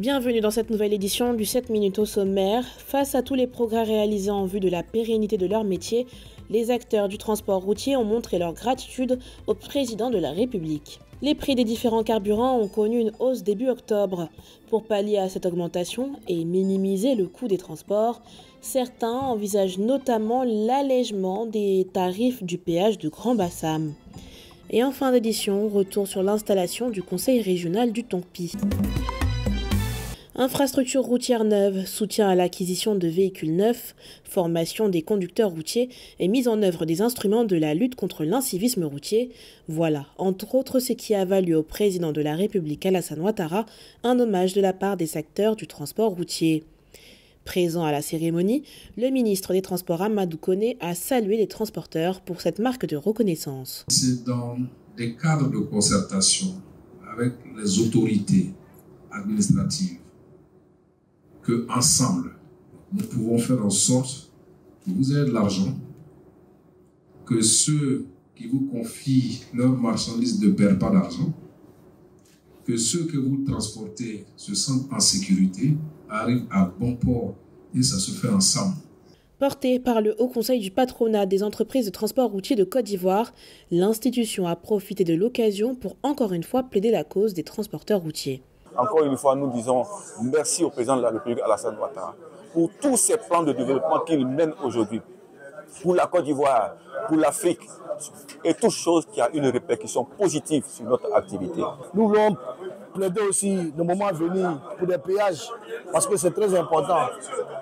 Bienvenue dans cette nouvelle édition du 7 minutes au sommaire. Face à tous les progrès réalisés en vue de la pérennité de leur métier, les acteurs du transport routier ont montré leur gratitude au président de la République. Les prix des différents carburants ont connu une hausse début octobre. Pour pallier à cette augmentation et minimiser le coût des transports, certains envisagent notamment l'allègement des tarifs du péage de Grand Bassam. Et en fin d'édition, retour sur l'installation du Conseil régional du Tonpi. Infrastructure routière neuve, soutien à l'acquisition de véhicules neufs, formation des conducteurs routiers et mise en œuvre des instruments de la lutte contre l'incivisme routier. Voilà, entre autres, ce qui a valu au président de la République Alassane Ouattara un hommage de la part des acteurs du transport routier. Présent à la cérémonie, le ministre des Transports Amadou Kone a salué les transporteurs pour cette marque de reconnaissance. C'est dans des cadres de concertation avec les autorités administratives que ensemble nous pouvons faire en sorte que vous ayez de l'argent, que ceux qui vous confient leurs marchandises ne perdent pas d'argent, que ceux que vous transportez se sentent en sécurité, arrivent à bon port et ça se fait ensemble. Porté par le Haut Conseil du patronat des entreprises de transport routier de Côte d'Ivoire, l'institution a profité de l'occasion pour encore une fois plaider la cause des transporteurs routiers. Encore une fois, nous disons merci au président de la République Alassane Ouattara pour tous ces plans de développement qu'il mène aujourd'hui, pour la Côte d'Ivoire, pour l'Afrique, et toutes choses qui ont une répercussion positive sur notre activité. Nous voulons plaider aussi le moment venu pour des péages, parce que c'est très important.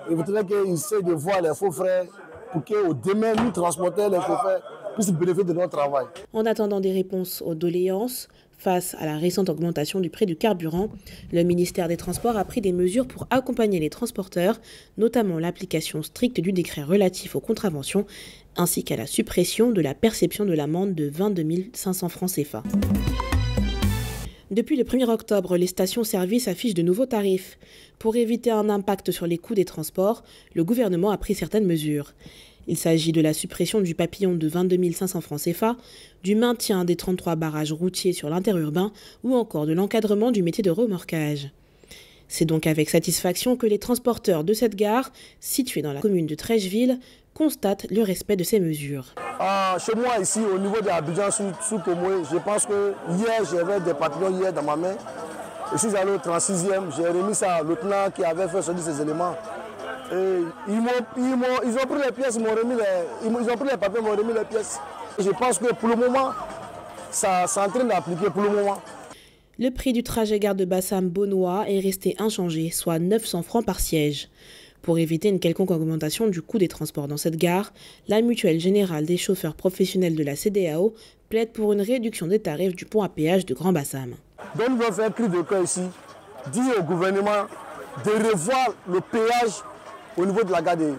Il faudrait qu'ils essaient de voir les faux frais pour qu'au demain, nous transporteurs, les chauffeurs, puissent bénéficier de notre travail. En attendant des réponses aux doléances, Face à la récente augmentation du prix du carburant, le ministère des Transports a pris des mesures pour accompagner les transporteurs, notamment l'application stricte du décret relatif aux contraventions, ainsi qu'à la suppression de la perception de l'amende de 22 500 francs CFA. Depuis le 1er octobre, les stations-service affichent de nouveaux tarifs. Pour éviter un impact sur les coûts des transports, le gouvernement a pris certaines mesures. Il s'agit de la suppression du papillon de 22 500 francs CFA, du maintien des 33 barrages routiers sur l'interurbain ou encore de l'encadrement du métier de remorquage. C'est donc avec satisfaction que les transporteurs de cette gare, située dans la commune de Trècheville, constatent le respect de ces mesures. Ah, chez moi ici, au niveau de l'Abidjan sous, sous je pense que hier j'avais des papillons hier dans ma main. Je suis allé au 36e, j'ai remis ça à l'autre qui avait fait sortir ces éléments ils, ont, pris les pièces, ils remis les, ils, ont pris les papiers, ils m'ont remis les pièces. Je pense que pour le moment, ça, c'est en train d'appliquer pour le moment. Le prix du trajet gare de Bassam-Beaunois est resté inchangé, soit 900 francs par siège. Pour éviter une quelconque augmentation du coût des transports dans cette gare, la Mutuelle Générale des chauffeurs professionnels de la CDAO plaide pour une réduction des tarifs du pont à péage de Grand Bassam. Donc nous faire un cri de cœur ici, dire au gouvernement de revoir le péage au niveau de la gare de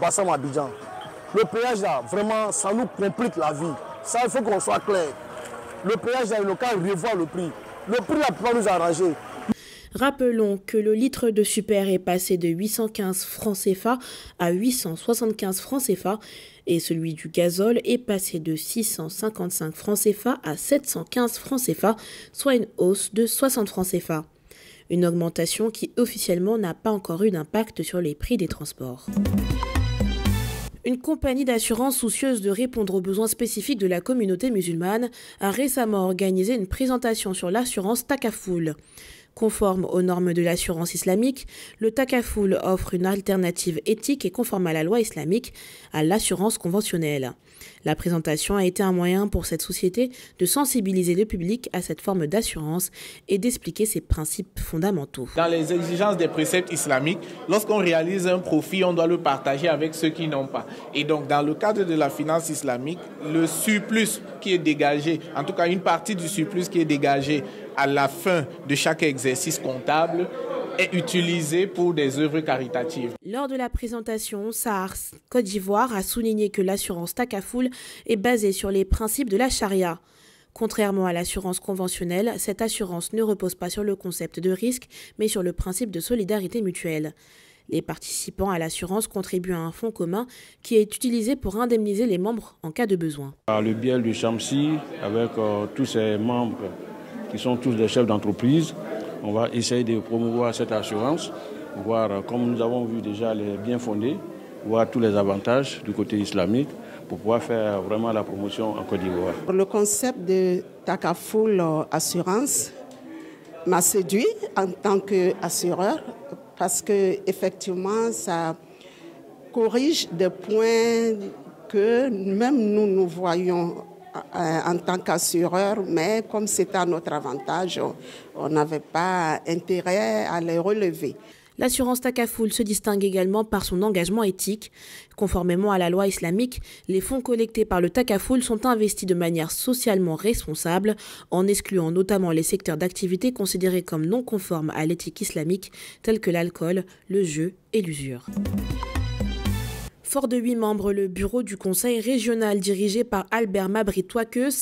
Bassam Abidjan. Le péage là, vraiment, ça nous complique la vie. Ça, il faut qu'on soit clair. Le péage là, il faut revoir le prix. Le prix là, peut pas nous arranger. Rappelons que le litre de super est passé de 815 francs CFA à 875 francs CFA et celui du gazole est passé de 655 francs CFA à 715 francs CFA, soit une hausse de 60 francs CFA une augmentation qui officiellement n'a pas encore eu d'impact sur les prix des transports. Une compagnie d'assurance soucieuse de répondre aux besoins spécifiques de la communauté musulmane a récemment organisé une présentation sur l'assurance Takafoul. Conforme aux normes de l'assurance islamique, le Takafoul offre une alternative éthique et conforme à la loi islamique à l'assurance conventionnelle. La présentation a été un moyen pour cette société de sensibiliser le public à cette forme d'assurance et d'expliquer ses principes fondamentaux. Dans les exigences des préceptes islamiques, lorsqu'on réalise un profit, on doit le partager avec ceux qui n'ont pas. Et donc, dans le cadre de la finance islamique, le surplus qui est dégagé, en tout cas une partie du surplus qui est dégagé à la fin de chaque exercice comptable, est utilisé pour des œuvres caritatives. Lors de la présentation, SARS Côte d'Ivoire a souligné que l'assurance Takafoul est basée sur les principes de la charia. Contrairement à l'assurance conventionnelle, cette assurance ne repose pas sur le concept de risque, mais sur le principe de solidarité mutuelle. Les participants à l'assurance contribuent à un fonds commun qui est utilisé pour indemniser les membres en cas de besoin. le biais du CHAMSI, avec euh, tous ses membres qui sont tous des chefs d'entreprise, On va essayer de promouvoir cette assurance, voir, comme nous avons vu déjà, les bien fondés, voir tous les avantages du côté islamique pour pouvoir faire vraiment la promotion en Côte d'Ivoire. Le concept de Takaful Assurance m'a séduit en tant qu'assureur parce que effectivement ça corrige des points que même nous nous voyons euh, en tant qu'assureur, mais comme c'est à notre avantage, on n'avait pas intérêt à les relever. L'assurance Takafoul se distingue également par son engagement éthique. Conformément à la loi islamique, les fonds collectés par le Takafoul sont investis de manière socialement responsable, en excluant notamment les secteurs d'activité considérés comme non conformes à l'éthique islamique, tels que l'alcool, le jeu et l'usure. Fort de huit membres, le bureau du conseil régional dirigé par Albert mabrit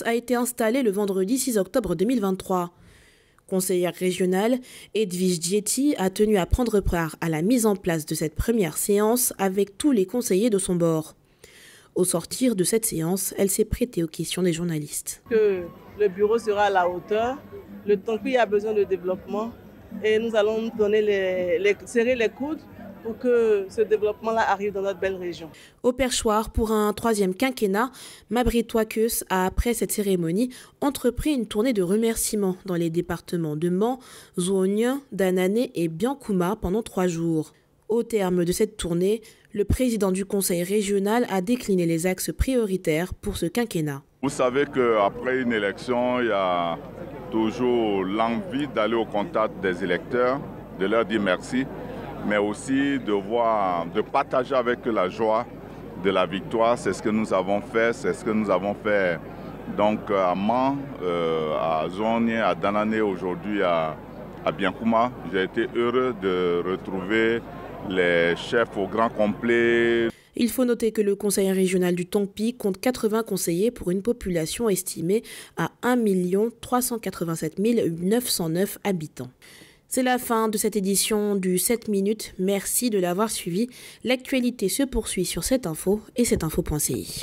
a été installé le vendredi 6 octobre 2023 conseillère régionale, Edwige Dietti a tenu à prendre part à la mise en place de cette première séance avec tous les conseillers de son bord. Au sortir de cette séance, elle s'est prêtée aux questions des journalistes. Que le bureau sera à la hauteur, le Tonki a besoin de développement et nous allons donner les, serrer les coudes pour que ce développement-là arrive dans notre belle région. Au perchoir, pour un troisième quinquennat, Mabri a, après cette cérémonie, entrepris une tournée de remerciements dans les départements de Mans, Zouogne, Danané et Biancouma pendant trois jours. Au terme de cette tournée, le président du conseil régional a décliné les axes prioritaires pour ce quinquennat. Vous savez qu'après une élection, il y a toujours l'envie d'aller au contact des électeurs, de leur dire merci mais aussi de voir, de partager avec eux la joie de la victoire. C'est ce que nous avons fait, c'est ce que nous avons fait donc à Mans, euh, à Zogne, à Danané, aujourd'hui à, à Biancouma. J'ai été heureux de retrouver les chefs au grand complet. Il faut noter que le conseil régional du Tampi compte 80 conseillers pour une population estimée à 1 387 909 habitants. C'est la fin de cette édition du 7 minutes. Merci de l'avoir suivi. L'actualité se poursuit sur cette info et cette info.ci.